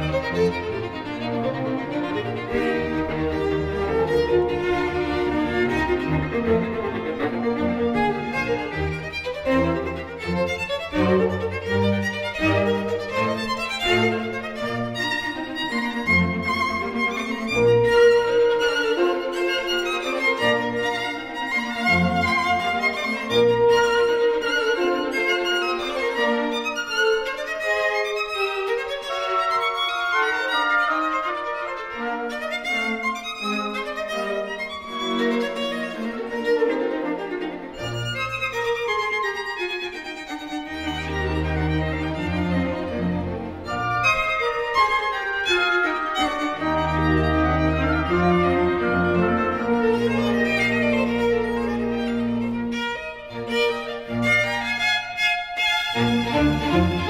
Música Música